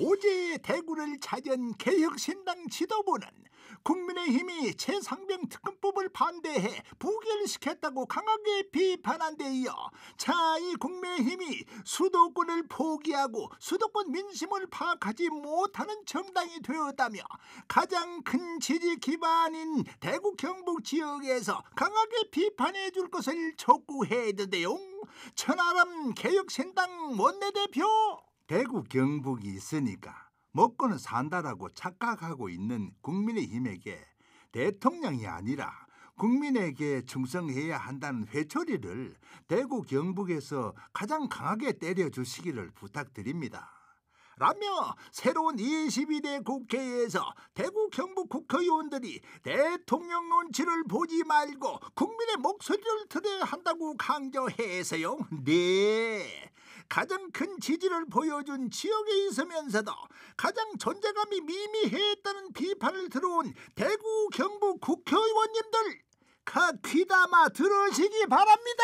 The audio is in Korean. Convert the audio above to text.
어제 대구를 찾은 개혁신당 지도부는 국민의힘이 최상병 특검법을 반대해 부결시켰다고 강하게 비판한 데 이어 자이 국민의힘이 수도권을 포기하고 수도권 민심을 파악하지 못하는 정당이 되었다며 가장 큰 지지 기반인 대구 경북 지역에서 강하게 비판해 줄 것을 촉구했는데요. 천하람 개혁신당 원내대표 대구 경북이 있으니까 먹고는 산다라고 착각하고 있는 국민의힘에게 대통령이 아니라 국민에게 충성해야 한다는 회초리를 대구 경북에서 가장 강하게 때려주시기를 부탁드립니다. 라며 새로운 22대 국회에서 대구 경북 국회의원들이 대통령 눈치를 보지 말고 국민의 목소리를 들어야 한다고 강조해서요. 네. 가장 큰 지지를 보여준 지역에 있으면서도 가장 존재감이 미미했다는 비판을 들어온 대구 경북 국회의원님들 가 귀담아 들으시기 바랍니다.